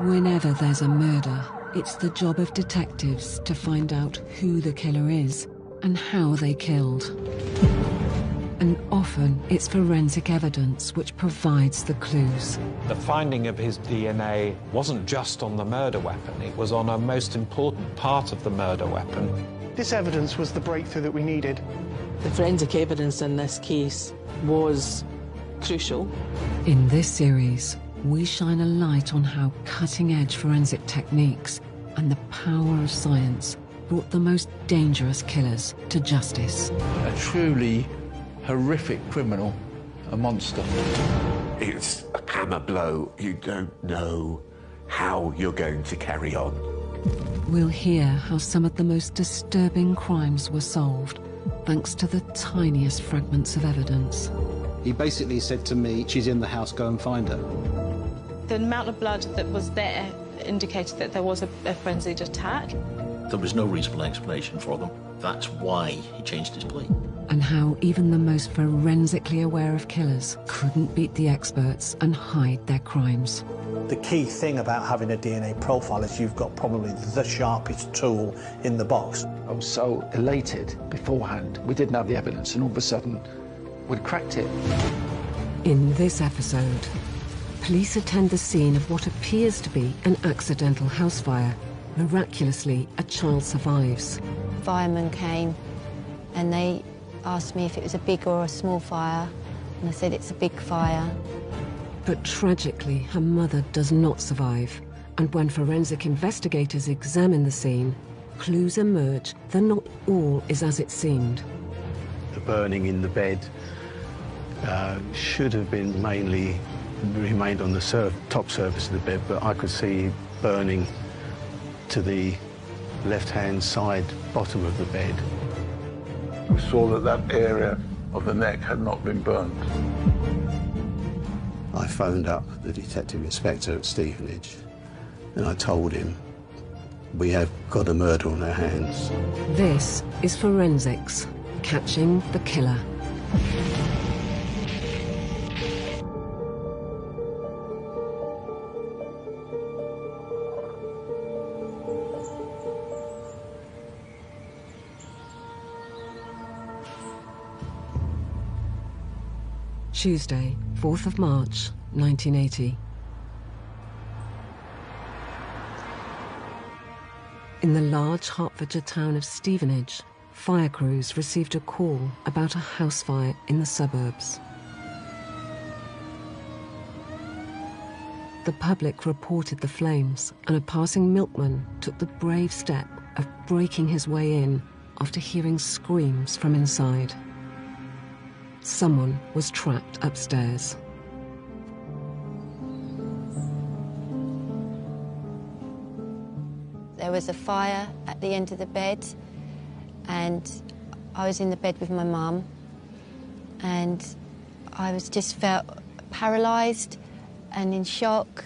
Whenever there's a murder, it's the job of detectives to find out who the killer is and how they killed. And often it's forensic evidence which provides the clues. The finding of his DNA wasn't just on the murder weapon, it was on a most important part of the murder weapon. This evidence was the breakthrough that we needed. The forensic evidence in this case was crucial. In this series, we shine a light on how cutting-edge forensic techniques and the power of science brought the most dangerous killers to justice. A truly horrific criminal, a monster. It's a hammer blow. You don't know how you're going to carry on. We'll hear how some of the most disturbing crimes were solved thanks to the tiniest fragments of evidence. He basically said to me, she's in the house, go and find her. The amount of blood that was there indicated that there was a, a frenzied attack. There was no reasonable explanation for them. That's why he changed his plea. And how even the most forensically aware of killers couldn't beat the experts and hide their crimes. The key thing about having a DNA profile is you've got probably the sharpest tool in the box. I was so elated beforehand. We didn't have the evidence, and all of a sudden, we'd cracked it. In this episode, police attend the scene of what appears to be an accidental house fire. Miraculously, a child survives. Firemen came and they asked me if it was a big or a small fire, and I said it's a big fire. But tragically, her mother does not survive. And when forensic investigators examine the scene, clues emerge that not all is as it seemed. The burning in the bed uh, should have been mainly remained on the sur top surface of the bed, but I could see burning to the left-hand side bottom of the bed. We saw that that area of the neck had not been burned. I phoned up the detective inspector at Stevenage and I told him we have got a murder on our hands. This is forensics, catching the killer. Tuesday, 4th of March, 1980. In the large Hertfordshire town of Stevenage, fire crews received a call about a house fire in the suburbs. The public reported the flames, and a passing milkman took the brave step of breaking his way in after hearing screams from inside. Someone was trapped upstairs. There was a fire at the end of the bed, and I was in the bed with my mum, and I was just felt paralysed and in shock,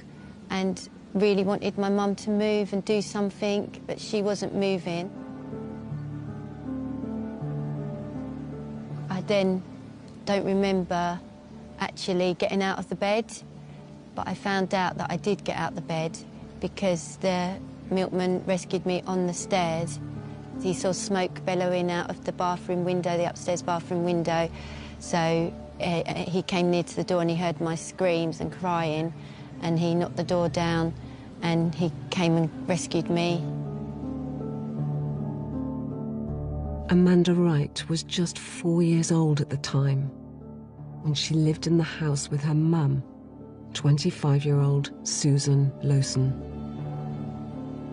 and really wanted my mum to move and do something, but she wasn't moving. I then don't remember actually getting out of the bed, but I found out that I did get out of the bed because the milkman rescued me on the stairs. He saw smoke bellowing out of the bathroom window, the upstairs bathroom window. So uh, he came near to the door and he heard my screams and crying and he knocked the door down and he came and rescued me. Amanda Wright was just four years old at the time when she lived in the house with her mum, 25-year-old Susan Lowson.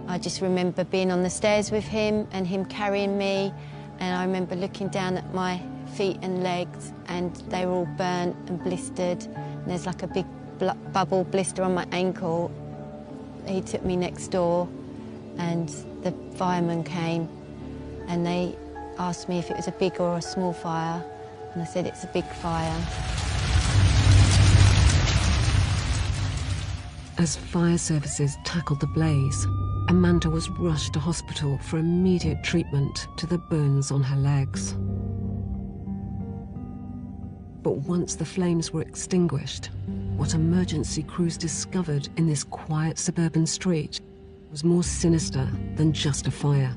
I just remember being on the stairs with him and him carrying me and I remember looking down at my feet and legs and they were all burnt and blistered and there's like a big bubble blister on my ankle. He took me next door and the firemen came and they asked me if it was a big or a small fire, and I said it's a big fire. As fire services tackled the blaze, Amanda was rushed to hospital for immediate treatment to the burns on her legs. But once the flames were extinguished, what emergency crews discovered in this quiet suburban street was more sinister than just a fire.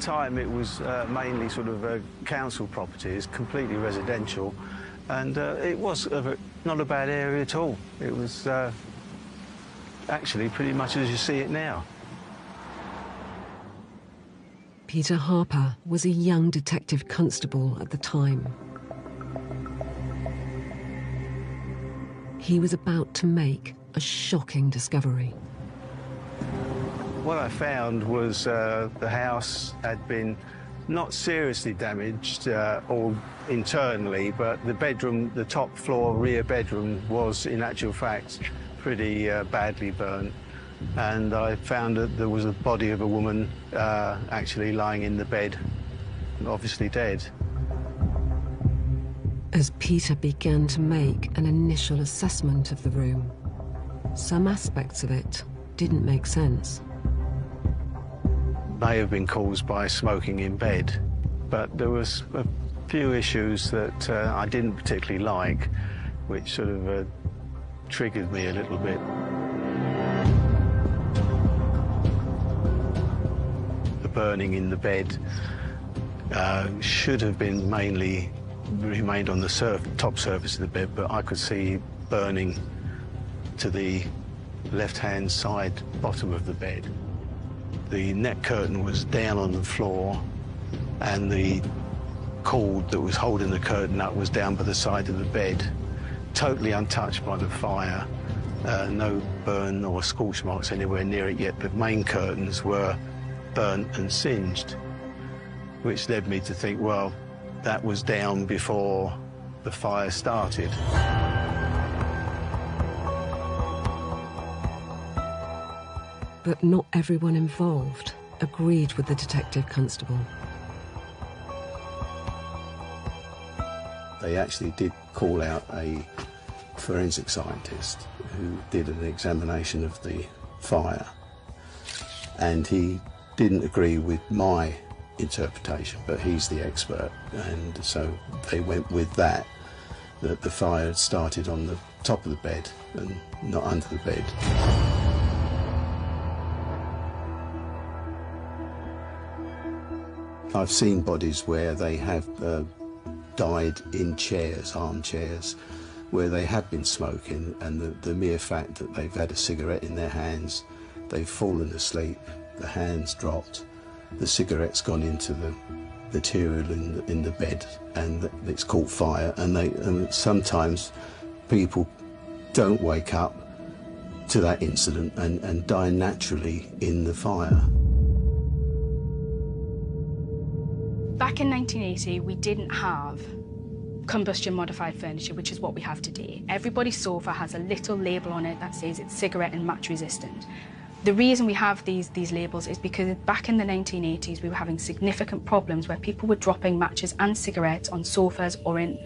Time, it was uh, mainly sort of uh, council properties, completely residential, and uh, it was a, not a bad area at all. It was uh, actually pretty much as you see it now. Peter Harper was a young detective constable at the time. He was about to make a shocking discovery. What I found was uh, the house had been not seriously damaged uh, or internally, but the bedroom, the top floor rear bedroom was in actual fact pretty uh, badly burnt. And I found that there was a body of a woman uh, actually lying in the bed, obviously dead. As Peter began to make an initial assessment of the room, some aspects of it didn't make sense may have been caused by smoking in bed, but there was a few issues that uh, I didn't particularly like, which sort of uh, triggered me a little bit. The burning in the bed uh, should have been mainly remained on the surf top surface of the bed, but I could see burning to the left-hand side bottom of the bed. The net curtain was down on the floor and the cord that was holding the curtain up was down by the side of the bed, totally untouched by the fire. Uh, no burn or scorch marks anywhere near it yet. The main curtains were burnt and singed, which led me to think, well, that was down before the fire started. But not everyone involved agreed with the detective constable. They actually did call out a forensic scientist who did an examination of the fire and he didn't agree with my interpretation, but he's the expert, and so they went with that, that the fire started on the top of the bed and not under the bed. I've seen bodies where they have uh, died in chairs, armchairs, where they have been smoking, and the, the mere fact that they've had a cigarette in their hands, they've fallen asleep, the hands dropped, the cigarette's gone into the material in the, in the bed, and it's caught fire. And they and sometimes people don't wake up to that incident and, and die naturally in the fire. Back in 1980, we didn't have combustion modified furniture, which is what we have today. Everybody's sofa has a little label on it that says it's cigarette and match resistant. The reason we have these, these labels is because back in the 1980s, we were having significant problems where people were dropping matches and cigarettes on sofas or in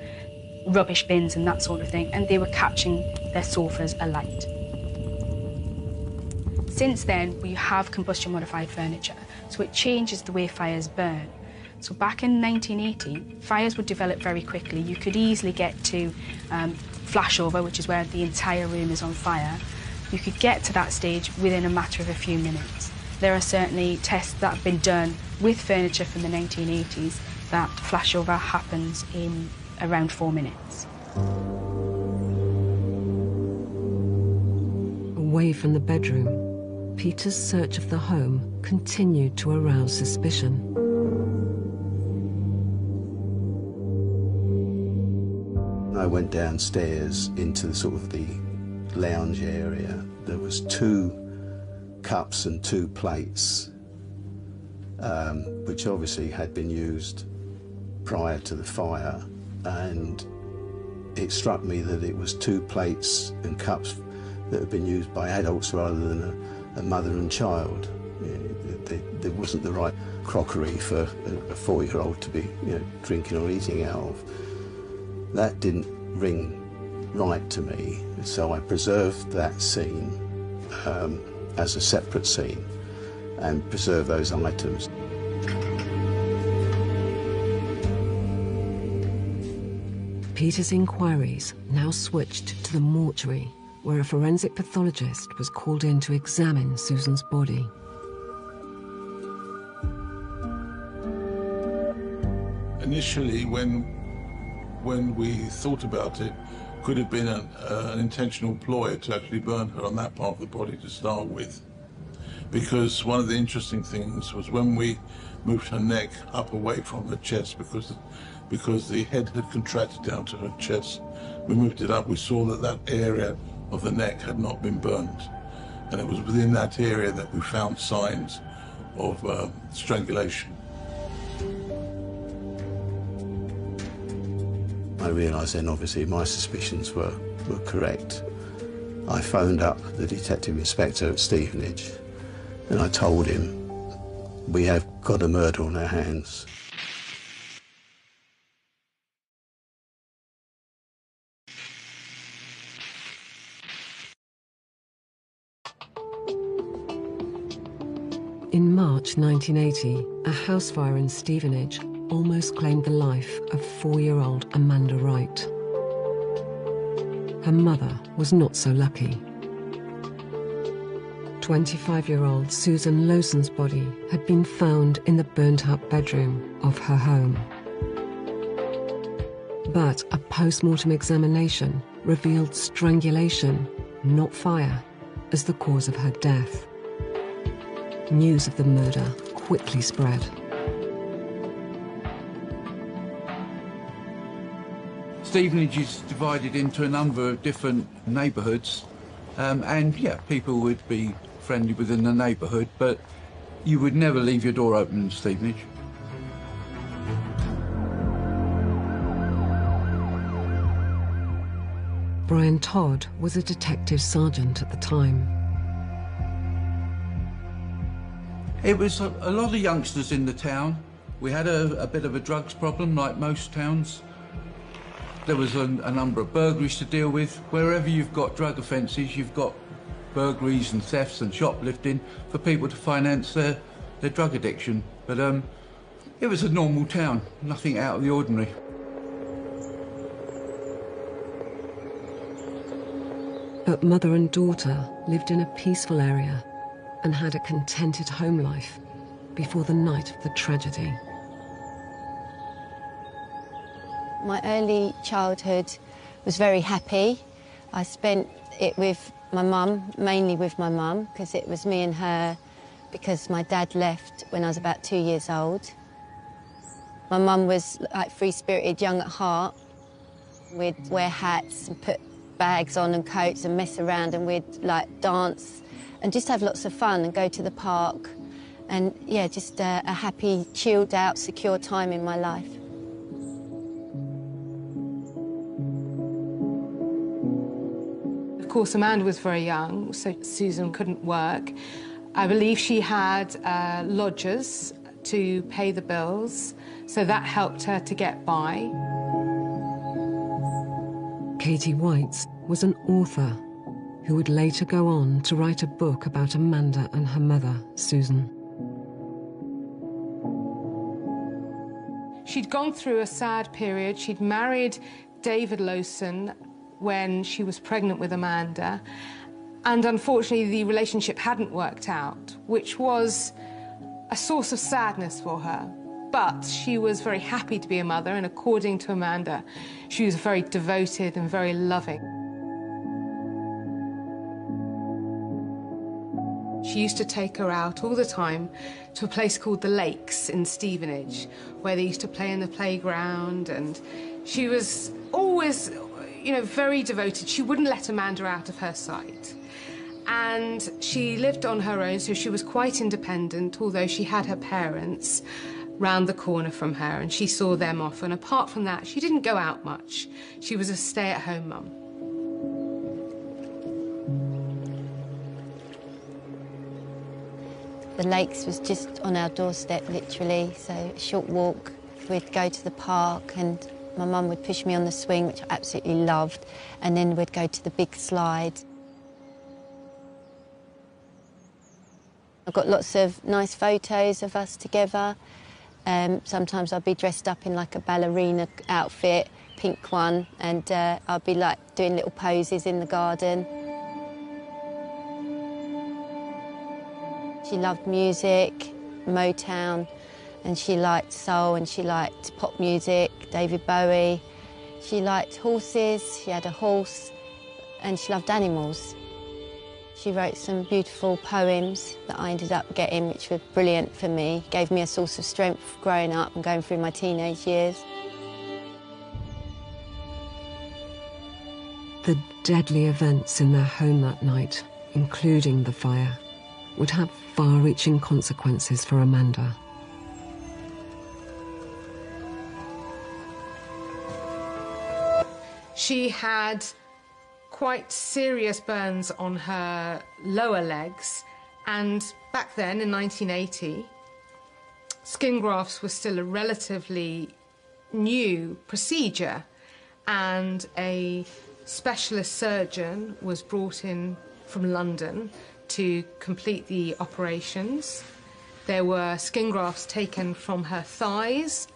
rubbish bins and that sort of thing, and they were catching their sofas alight. Since then, we have combustion modified furniture, so it changes the way fires burn. So back in 1980, fires would develop very quickly. You could easily get to um, flashover, which is where the entire room is on fire. You could get to that stage within a matter of a few minutes. There are certainly tests that have been done with furniture from the 1980s that flashover happens in around four minutes. Away from the bedroom, Peter's search of the home continued to arouse suspicion. Went downstairs into the sort of the lounge area. There was two cups and two plates, um, which obviously had been used prior to the fire, and it struck me that it was two plates and cups that had been used by adults rather than a, a mother and child. there wasn't the right crockery for a four-year-old to be you know, drinking or eating out of. That didn't ring right to me, so I preserved that scene um, as a separate scene and preserved those items. Peter's inquiries now switched to the mortuary, where a forensic pathologist was called in to examine Susan's body. Initially, when when we thought about it, could have been an, uh, an intentional ploy to actually burn her on that part of the body to start with. Because one of the interesting things was when we moved her neck up away from her chest because because the head had contracted down to her chest. We moved it up, we saw that that area of the neck had not been burned. And it was within that area that we found signs of uh, strangulation. I realised then, obviously, my suspicions were, were correct. I phoned up the detective inspector at Stevenage and I told him, we have got a murder on our hands. In March 1980, a house fire in Stevenage almost claimed the life of four-year-old Amanda Wright. Her mother was not so lucky. 25-year-old Susan Lowson's body had been found in the burnt-up bedroom of her home. But a post-mortem examination revealed strangulation, not fire, as the cause of her death. News of the murder quickly spread. Stevenage is divided into a number of different neighbourhoods, um, and yeah, people would be friendly within the neighbourhood, but you would never leave your door open in Stevenage. Brian Todd was a detective sergeant at the time. It was a, a lot of youngsters in the town. We had a, a bit of a drugs problem, like most towns. There was a, a number of burglaries to deal with. Wherever you've got drug offences, you've got burglaries and thefts and shoplifting for people to finance their, their drug addiction. But um, it was a normal town, nothing out of the ordinary. But mother and daughter lived in a peaceful area and had a contented home life before the night of the tragedy. My early childhood was very happy. I spent it with my mum, mainly with my mum, because it was me and her, because my dad left when I was about two years old. My mum was like free-spirited, young at heart. We'd wear hats and put bags on and coats and mess around and we'd like dance and just have lots of fun and go to the park. And yeah, just a, a happy, chilled out, secure time in my life. Course, Amanda was very young, so Susan couldn't work. I believe she had uh, lodgers to pay the bills, so that helped her to get by. Katie Weitz was an author who would later go on to write a book about Amanda and her mother, Susan. She'd gone through a sad period. She'd married David Lowson when she was pregnant with Amanda. And unfortunately, the relationship hadn't worked out, which was a source of sadness for her. But she was very happy to be a mother, and according to Amanda, she was very devoted and very loving. She used to take her out all the time to a place called the Lakes in Stevenage, where they used to play in the playground, and she was always, you know, very devoted. She wouldn't let Amanda out of her sight. And she lived on her own, so she was quite independent, although she had her parents round the corner from her and she saw them off. And apart from that, she didn't go out much. She was a stay-at-home mum. The lakes was just on our doorstep, literally, so a short walk. We'd go to the park and my mum would push me on the swing, which I absolutely loved, and then we'd go to the big slide. I've got lots of nice photos of us together. Um, sometimes I'd be dressed up in like a ballerina outfit, pink one, and uh, I'd be like doing little poses in the garden. She loved music, Motown, and she liked soul and she liked pop music, David Bowie. She liked horses, she had a horse, and she loved animals. She wrote some beautiful poems that I ended up getting, which were brilliant for me, gave me a source of strength growing up and going through my teenage years. The deadly events in their home that night, including the fire, would have far reaching consequences for Amanda. She had quite serious burns on her lower legs, and back then in 1980, skin grafts were still a relatively new procedure, and a specialist surgeon was brought in from London to complete the operations. There were skin grafts taken from her thighs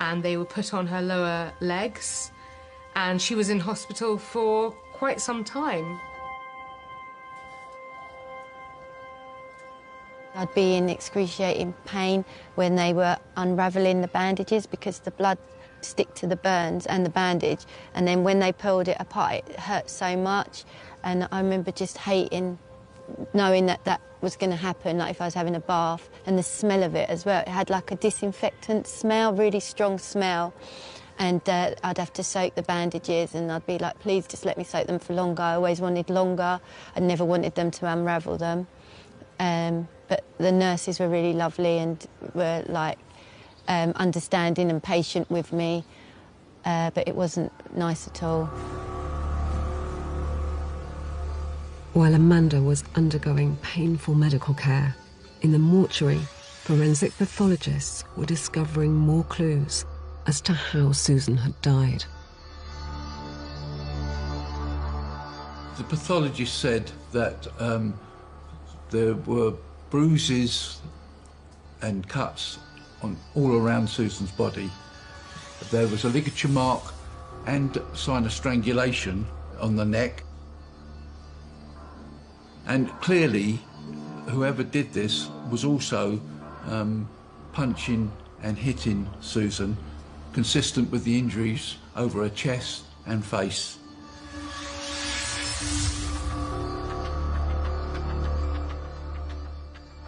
and they were put on her lower legs and she was in hospital for quite some time. I'd be in excruciating pain when they were unravelling the bandages because the blood stick to the burns and the bandage. And then when they pulled it apart it hurt so much. And I remember just hating knowing that that was going to happen like if I was having a bath. And the smell of it as well. It had like a disinfectant smell really strong smell and uh, I'd have to soak the bandages and I'd be like please just let me soak them for longer. I always wanted longer. I never wanted them to unravel them. Um, but the nurses were really lovely and were like um, understanding and patient with me. Uh, but it wasn't nice at all. While Amanda was undergoing painful medical care, in the mortuary, forensic pathologists were discovering more clues as to how Susan had died. The pathologist said that um, there were bruises and cuts on all around Susan's body. There was a ligature mark and sign of strangulation on the neck. And clearly, whoever did this was also um, punching and hitting Susan, consistent with the injuries over her chest and face.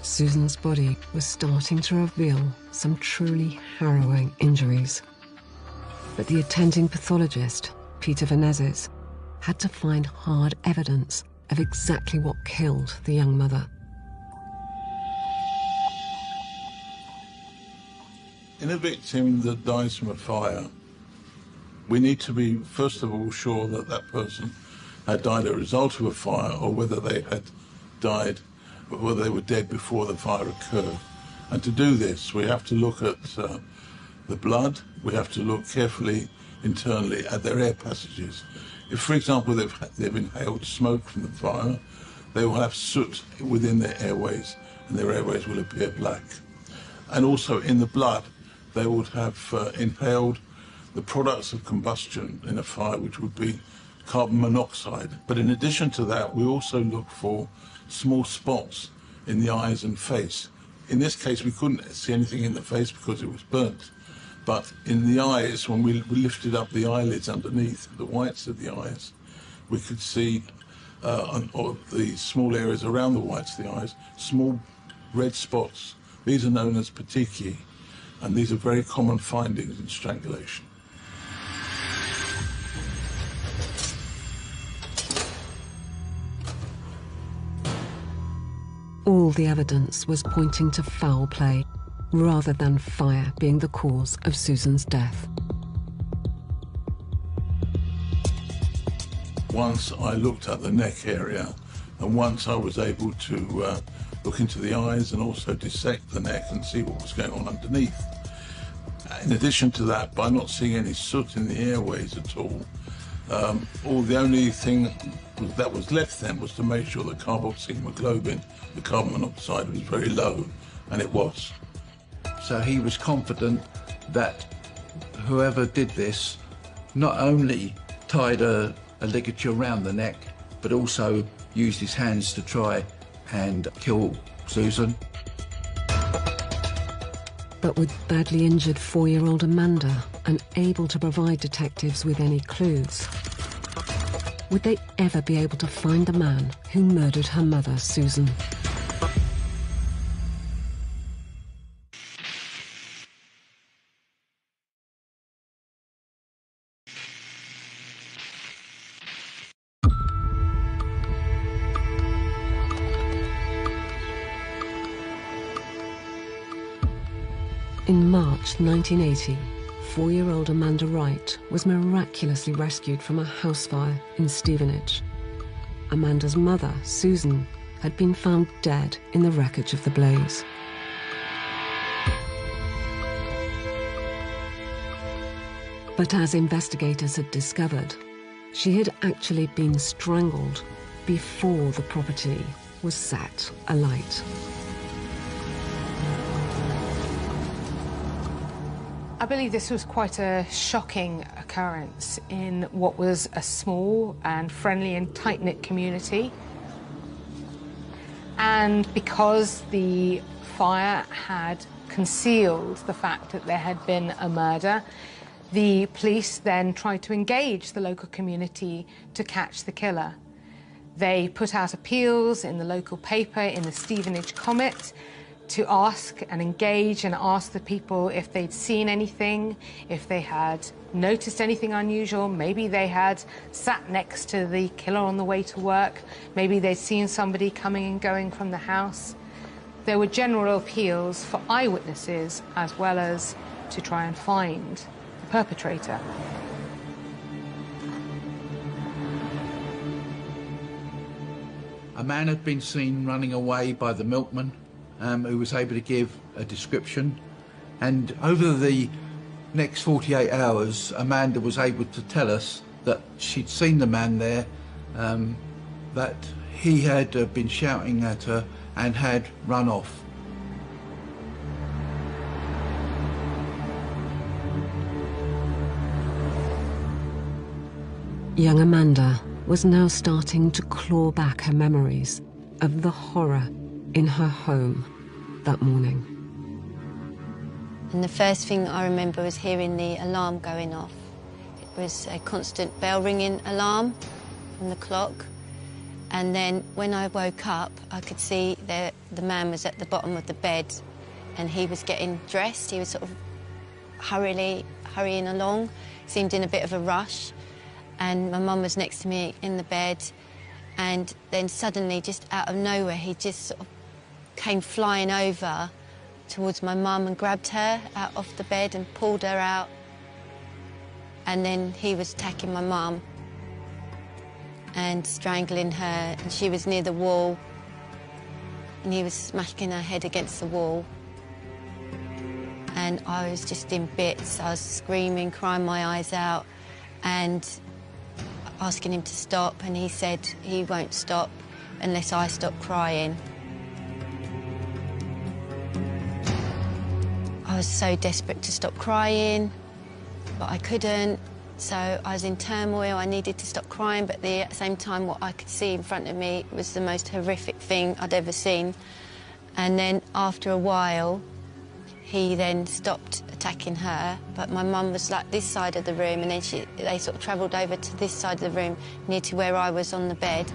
Susan's body was starting to reveal some truly harrowing injuries. But the attending pathologist, Peter Vanezis, had to find hard evidence of exactly what killed the young mother. In a victim that dies from a fire, we need to be, first of all, sure that that person had died as a result of a fire or whether they had died, whether they were dead before the fire occurred. And to do this, we have to look at uh, the blood, we have to look carefully internally at their air passages. If, for example, they've, they've inhaled smoke from the fire, they will have soot within their airways, and their airways will appear black. And also in the blood, they would have uh, inhaled the products of combustion in a fire, which would be carbon monoxide. But in addition to that, we also look for small spots in the eyes and face. In this case, we couldn't see anything in the face because it was burnt. But in the eyes, when we, lifted up the eyelids underneath, the whites of the eyes, we could see, uh, or the small areas around the whites of the eyes, small red spots. These are known as petechiae, and these are very common findings in strangulation. All the evidence was pointing to foul play, rather than fire being the cause of Susan's death. Once I looked at the neck area, and once I was able to uh, look into the eyes and also dissect the neck and see what was going on underneath. In addition to that, by not seeing any soot in the airways at all, um, all the only thing that was left then was to make sure that carboxyhemoglobin, the carbon monoxide, was very low, and it was. So he was confident that whoever did this not only tied a, a ligature around the neck, but also used his hands to try and kill Susan. But with badly injured four-year-old Amanda unable to provide detectives with any clues, would they ever be able to find the man who murdered her mother, Susan? 1980, four-year-old Amanda Wright was miraculously rescued from a house fire in Stevenage. Amanda's mother, Susan, had been found dead in the wreckage of the blaze. But as investigators had discovered, she had actually been strangled before the property was set alight. Believe this was quite a shocking occurrence in what was a small and friendly and tight knit community. And because the fire had concealed the fact that there had been a murder, the police then tried to engage the local community to catch the killer. They put out appeals in the local paper, in the Stevenage Comet, to ask and engage and ask the people if they'd seen anything, if they had noticed anything unusual. Maybe they had sat next to the killer on the way to work. Maybe they'd seen somebody coming and going from the house. There were general appeals for eyewitnesses as well as to try and find the perpetrator. A man had been seen running away by the milkman um, who was able to give a description. And over the next 48 hours, Amanda was able to tell us that she'd seen the man there, um, that he had uh, been shouting at her and had run off. Young Amanda was now starting to claw back her memories of the horror in her home that morning. And the first thing I remember was hearing the alarm going off. It was a constant bell ringing alarm from the clock. And then when I woke up, I could see that the man was at the bottom of the bed and he was getting dressed. He was sort of hurriedly hurrying along, seemed in a bit of a rush. And my mum was next to me in the bed. And then suddenly, just out of nowhere, he just sort of came flying over towards my mum and grabbed her out of the bed and pulled her out. And then he was attacking my mum and strangling her, and she was near the wall, and he was smacking her head against the wall. And I was just in bits. I was screaming, crying my eyes out, and asking him to stop, and he said he won't stop unless I stop crying. Was so desperate to stop crying, but I couldn't. So I was in turmoil. I needed to stop crying, but the, at the same time, what I could see in front of me was the most horrific thing I'd ever seen. And then after a while, he then stopped attacking her, but my mum was like this side of the room, and then she, they sort of travelled over to this side of the room, near to where I was on the bed,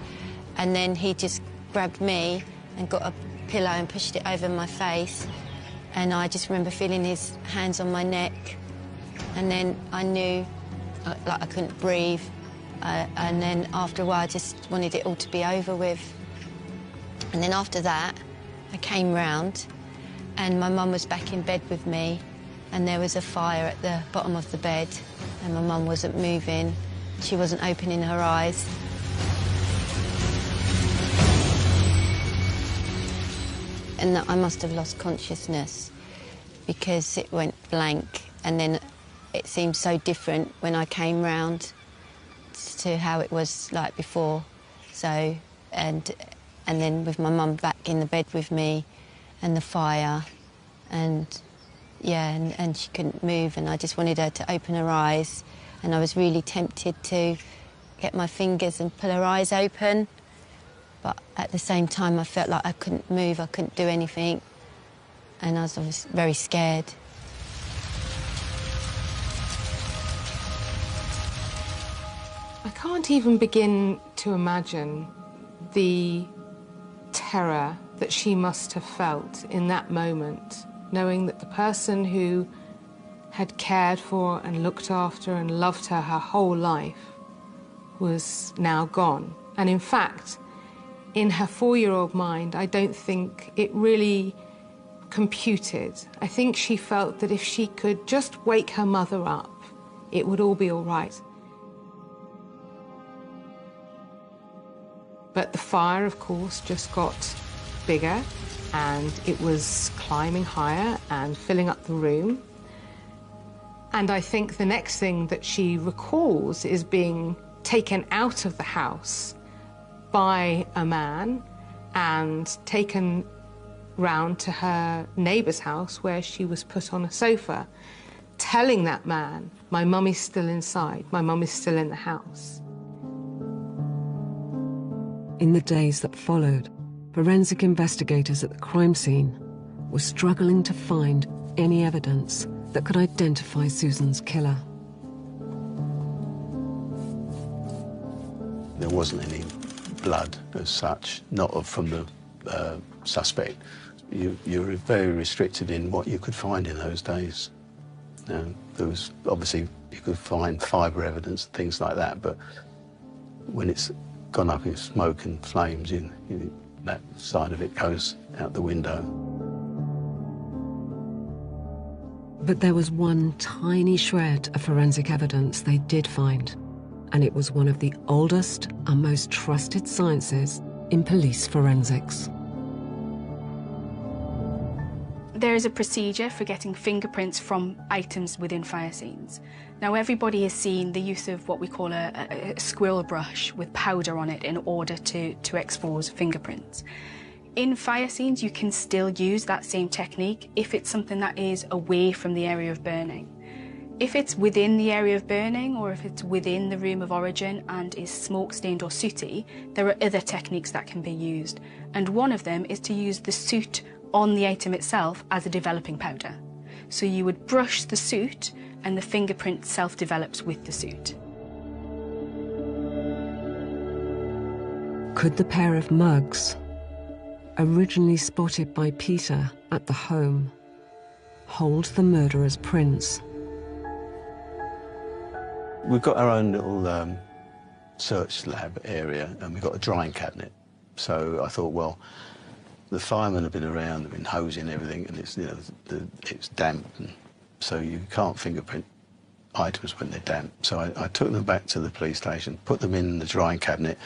and then he just grabbed me and got a pillow and pushed it over my face, and I just remember feeling his hands on my neck, and then I knew uh, like I couldn't breathe, uh, and then after a while I just wanted it all to be over with. And then after that, I came round, and my mum was back in bed with me, and there was a fire at the bottom of the bed, and my mum wasn't moving. She wasn't opening her eyes. And that I must have lost consciousness because it went blank and then it seemed so different when I came round to how it was like before. So, and, and then with my mum back in the bed with me and the fire and yeah, and, and she couldn't move and I just wanted her to open her eyes and I was really tempted to get my fingers and pull her eyes open. But at the same time, I felt like I couldn't move, I couldn't do anything, and I was, very scared. I can't even begin to imagine the terror that she must have felt in that moment, knowing that the person who had cared for and looked after and loved her her whole life was now gone. And in fact, in her four year old mind, I don't think it really computed. I think she felt that if she could just wake her mother up, it would all be all right. But the fire, of course, just got bigger and it was climbing higher and filling up the room. And I think the next thing that she recalls is being taken out of the house by a man and taken round to her neighbour's house where she was put on a sofa, telling that man, My mummy's still inside, my mummy's still in the house. In the days that followed, forensic investigators at the crime scene were struggling to find any evidence that could identify Susan's killer. There wasn't any blood as such, not from the uh, suspect. You, you were very restricted in what you could find in those days. There was obviously you could find fibre evidence, things like that, but when it's gone up in smoke and flames, in, in that side of it goes out the window. But there was one tiny shred of forensic evidence they did find, and it was one of the oldest and most trusted sciences in police forensics. There is a procedure for getting fingerprints from items within fire scenes. Now, everybody has seen the use of what we call a, a, a squirrel brush with powder on it in order to, to expose fingerprints. In fire scenes, you can still use that same technique if it's something that is away from the area of burning. If it's within the area of burning or if it's within the room of origin and is smoke stained or sooty, there are other techniques that can be used. And one of them is to use the soot on the item itself as a developing powder. So you would brush the soot and the fingerprint self develops with the soot. Could the pair of mugs, originally spotted by Peter at the home, hold the murderer's prints? We've got our own little um, search lab area and we've got a drying cabinet. So I thought, well, the firemen have been around, they've been hosing everything, and it's you know the, it's damp, and so you can't fingerprint items when they're damp. So I, I, took them back to the police station, put them in the drying cabinet,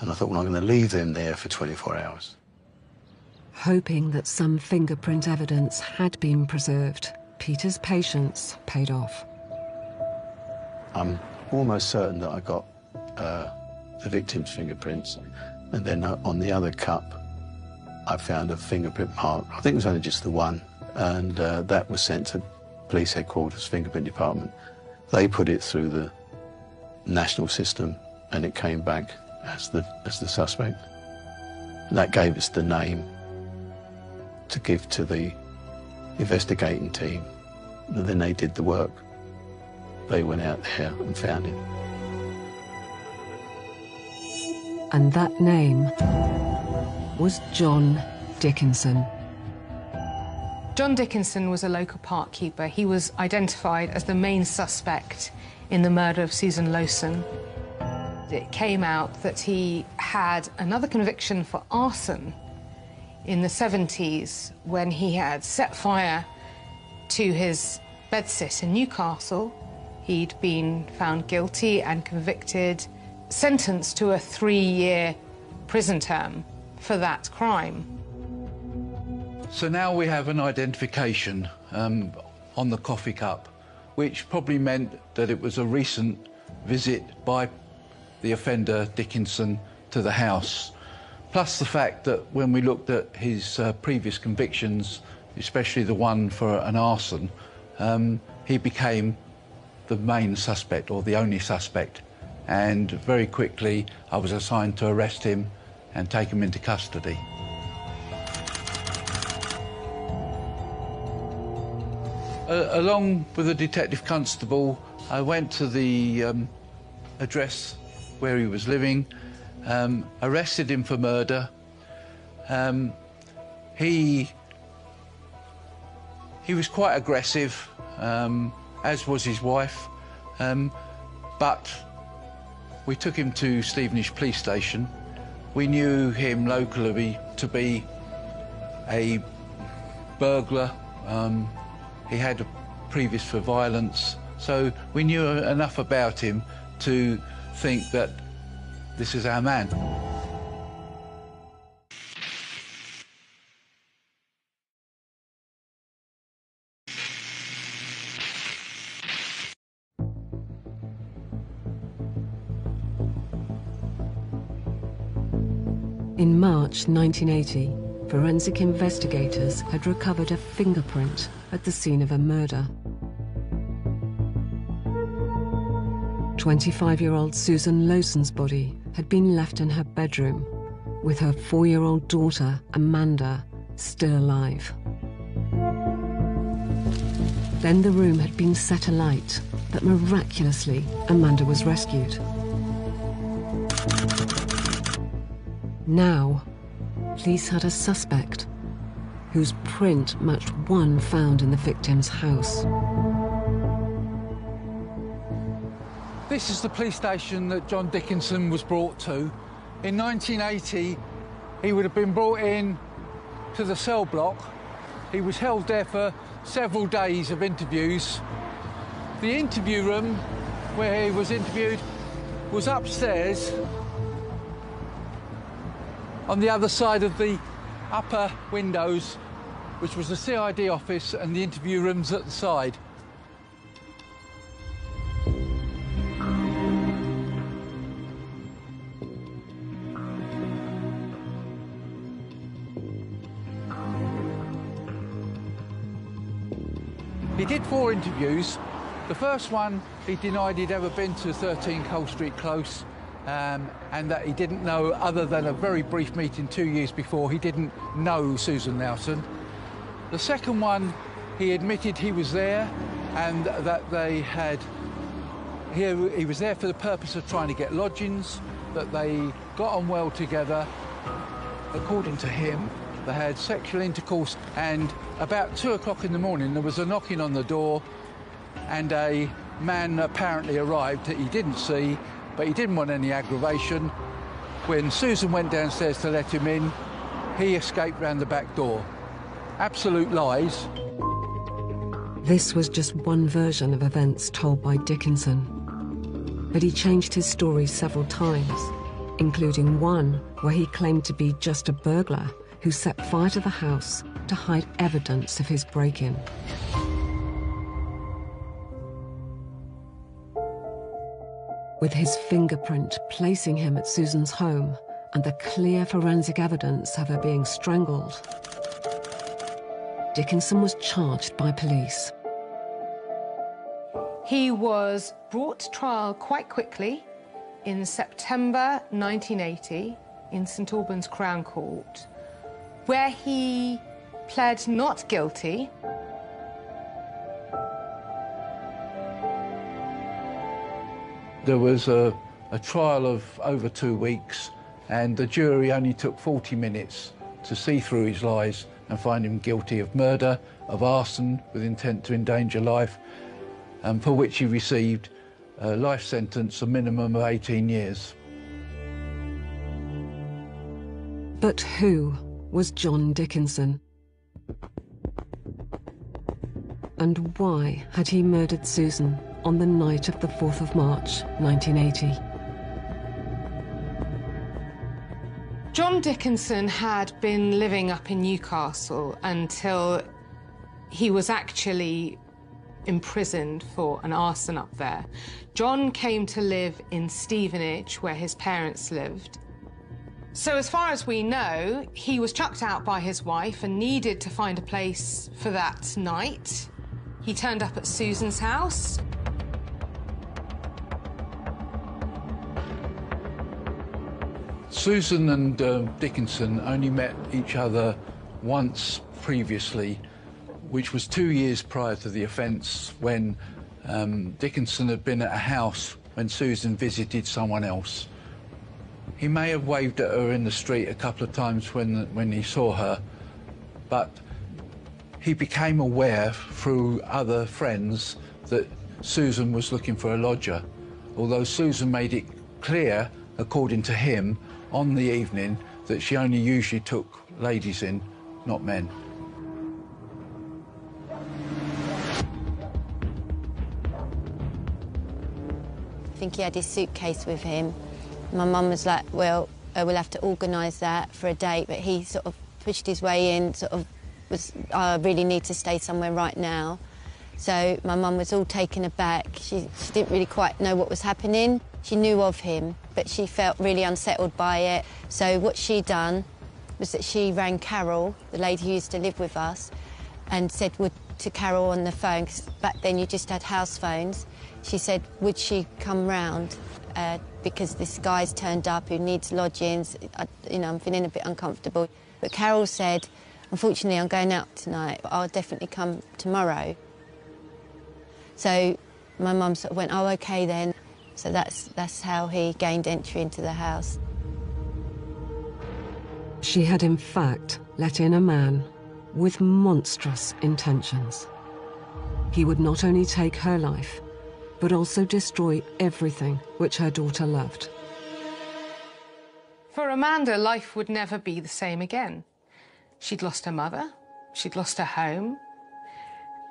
and I thought, well, I'm going to leave them there for 24 hours. Hoping that some fingerprint evidence had been preserved, Peter's patience paid off. I'm almost certain that I got uh, the victim's fingerprints, and then uh, on the other cup, I found a fingerprint mark. I think it was only just the one, and uh, that was sent to police headquarters, fingerprint department. They put it through the national system, and it came back as the as the suspect. And that gave us the name to give to the investigating team. And then they did the work. They went out there and found him. And that name was John Dickinson. John Dickinson was a local park keeper. He was identified as the main suspect in the murder of Susan Lowson. It came out that he had another conviction for arson in the 70s when he had set fire to his bedsit in Newcastle. He'd been found guilty and convicted, sentenced to a three year prison term for that crime. So now we have an identification um, on the coffee cup, which probably meant that it was a recent visit by the offender, Dickinson, to the house. Plus the fact that when we looked at his uh, previous convictions, especially the one for an arson, um, he became the main suspect or the only suspect. And very quickly, I was assigned to arrest him and take him into custody. Uh, along with the detective constable, I went to the um, address where he was living, um, arrested him for murder. Um, he he was quite aggressive, um, as was his wife, um, but we took him to Stevenage Police Station. We knew him locally to be a burglar. Um, he had a previous for violence, so we knew enough about him to think that this is our man. March 1980, forensic investigators had recovered a fingerprint at the scene of a murder. 25-year-old Susan Lowson's body had been left in her bedroom, with her four-year-old daughter, Amanda, still alive. Then the room had been set alight, but miraculously, Amanda was rescued. Now, police had a suspect whose print matched one found in the victim's house. This is the police station that John Dickinson was brought to. In 1980, he would have been brought in to the cell block. He was held there for several days of interviews. The interview room where he was interviewed was upstairs on the other side of the upper windows, which was the CID office and the interview rooms at the side. He did four interviews. The first one, he denied he'd ever been to 13 Colestrete Close um, and that he didn't know, other than a very brief meeting two years before, he didn't know Susan Nelson. The second one, he admitted he was there and that they had, he, he was there for the purpose of trying to get lodgings, that they got on well together. According to him, they had sexual intercourse and about two o'clock in the morning there was a knocking on the door and a man apparently arrived that he didn't see but he didn't want any aggravation. When Susan went downstairs to let him in, he escaped round the back door. Absolute lies. This was just one version of events told by Dickinson. But he changed his story several times, including one where he claimed to be just a burglar who set fire to the house to hide evidence of his break-in. With his fingerprint placing him at Susan's home and the clear forensic evidence of her being strangled. Dickinson was charged by police. He was brought to trial quite quickly in September 1980 in St Albans Crown Court, where he pled not guilty There was a, a trial of over two weeks, and the jury only took 40 minutes to see through his lies and find him guilty of murder, of arson with intent to endanger life, and for which he received a life sentence, a minimum of 18 years. But who was John Dickinson? And why had he murdered Susan? On the night of the 4th of March 1980. John Dickinson had been living up in Newcastle until he was actually imprisoned for an arson up there. John came to live in Stevenage, where his parents lived. So, as far as we know, he was chucked out by his wife and needed to find a place for that night. He turned up at Susan's house. Susan and uh, Dickinson only met each other once previously, which was two years prior to the offence when um, Dickinson had been at a house when Susan visited someone else. He may have waved at her in the street a couple of times when, when he saw her, but he became aware through other friends that Susan was looking for a lodger, although Susan made it clear, according to him, on the evening that she only usually took ladies in, not men. I think he had his suitcase with him. My mum was like, well, uh, we'll have to organise that for a date, but he sort of pushed his way in, sort of was, I really need to stay somewhere right now. So my mum was all taken aback. She, she didn't really quite know what was happening. She knew of him, but she felt really unsettled by it. So what she done was that she rang Carol, the lady who used to live with us, and said would to Carol on the phone, because back then you just had house phones. She said, would she come round uh, because this guy's turned up who needs lodgings. I, you know, I'm feeling a bit uncomfortable. But Carol said, unfortunately, I'm going out tonight, but I'll definitely come tomorrow. So my mum sort of went, oh, OK then. So that's, that's how he gained entry into the house. She had in fact let in a man with monstrous intentions. He would not only take her life, but also destroy everything which her daughter loved. For Amanda, life would never be the same again. She'd lost her mother, she'd lost her home,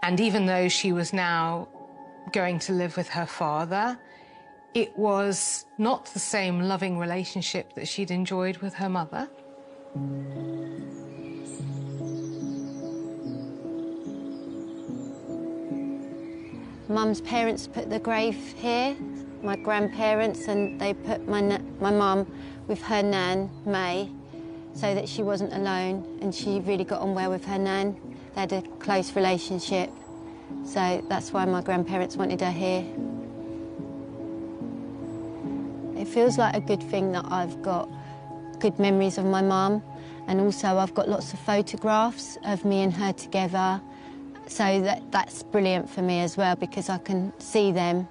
and even though she was now going to live with her father, it was not the same loving relationship that she'd enjoyed with her mother. Mum's parents put the grave here, my grandparents, and they put my, my mum with her nan, May, so that she wasn't alone and she really got on well with her nan. They had a close relationship, so that's why my grandparents wanted her here. It feels like a good thing that I've got good memories of my mum and also I've got lots of photographs of me and her together so that, that's brilliant for me as well because I can see them,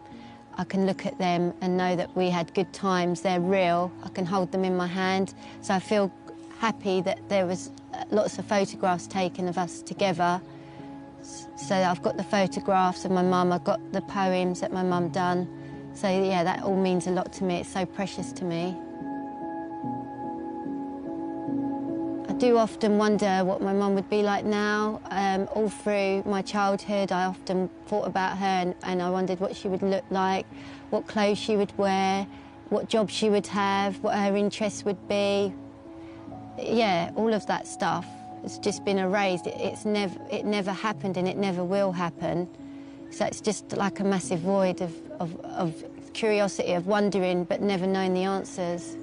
I can look at them and know that we had good times, they're real, I can hold them in my hand. So I feel happy that there was lots of photographs taken of us together. So I've got the photographs of my mum, I've got the poems that my mum done. So yeah, that all means a lot to me, it's so precious to me. I do often wonder what my mum would be like now. Um, all through my childhood, I often thought about her and, and, I wondered what she would look like, what clothes she would wear, what job she would have, what her interests would be. Yeah, all of that stuff has just been erased. It, it's never, it never happened and it never will happen. So it's just like a massive void of, of, of curiosity, of wondering but never knowing the answers.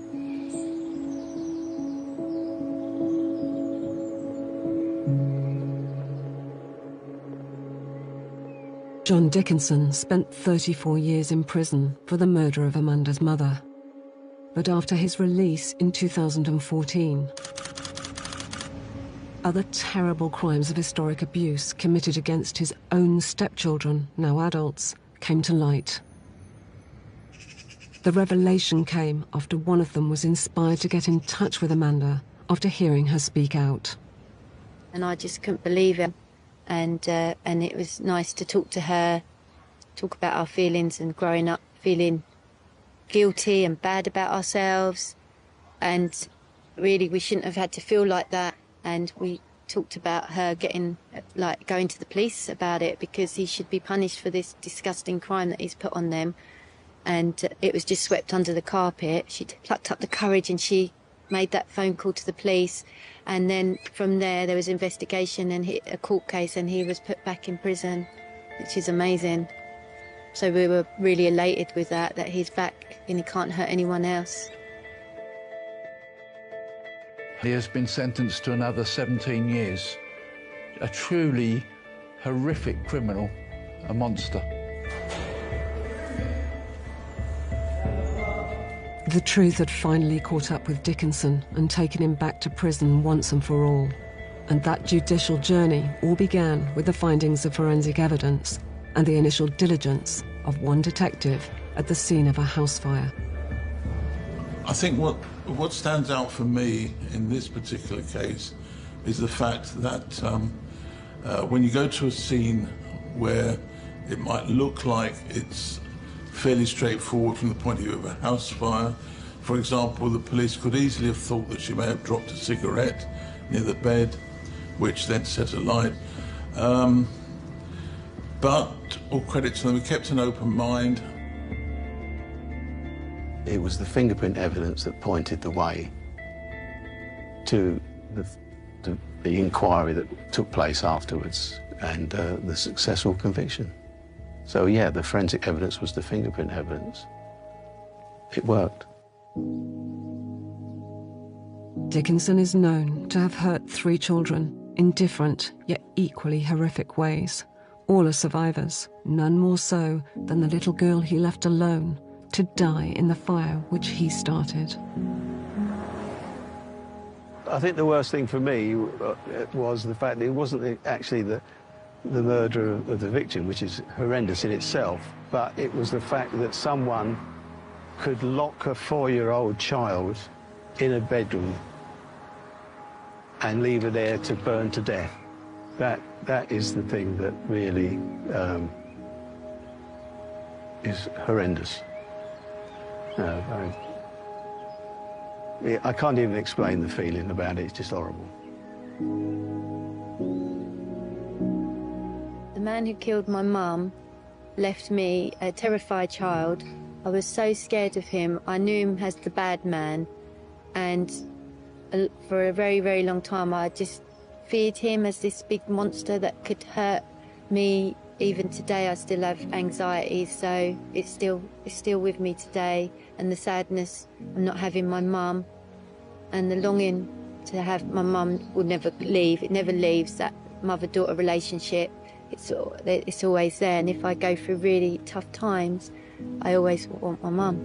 John Dickinson spent 34 years in prison for the murder of Amanda's mother. But after his release in 2014, other terrible crimes of historic abuse committed against his own stepchildren, now adults, came to light. The revelation came after one of them was inspired to get in touch with Amanda after hearing her speak out. And I just couldn't believe it and uh, and it was nice to talk to her, talk about our feelings and growing up feeling guilty and bad about ourselves, and really we shouldn't have had to feel like that. And we talked about her getting like going to the police about it because he should be punished for this disgusting crime that he's put on them. And it was just swept under the carpet. She plucked up the courage and she made that phone call to the police and then from there there was investigation and a court case and he was put back in prison which is amazing so we were really elated with that that he's back and he can't hurt anyone else he has been sentenced to another 17 years a truly horrific criminal a monster The truth had finally caught up with Dickinson and taken him back to prison once and for all. And that judicial journey all began with the findings of forensic evidence and the initial diligence of one detective at the scene of a house fire. I think what what stands out for me in this particular case is the fact that um, uh, when you go to a scene where it might look like it's fairly straightforward from the point of view of a house fire. For example, the police could easily have thought that she may have dropped a cigarette near the bed, which then set a light. Um, but all credit to them, we kept an open mind. It was the fingerprint evidence that pointed the way to the, the, the inquiry that took place afterwards and uh, the successful conviction. So, yeah, the forensic evidence was the fingerprint evidence. It worked. Dickinson is known to have hurt three children in different yet equally horrific ways. All are survivors, none more so than the little girl he left alone to die in the fire which he started. I think the worst thing for me uh, was the fact that it wasn't actually the, the murder of the victim, which is horrendous in itself, but it was the fact that someone could lock a four-year-old child in a bedroom and leave her there to burn to death. That, that is the thing that really um, is horrendous. No, I, I can't even explain the feeling about it. It's just horrible. The man who killed my mum left me a terrified child. I was so scared of him. I knew him as the bad man. And uh, for a very, very long time, I just feared him as this big monster that could hurt me. Even today, I still have anxiety, so it's still it's still with me today. And the sadness of not having my mum, and the longing to have my mum will never leave. It never leaves that mother-daughter relationship. It's it's always there. And if I go through really tough times, I always want my mum.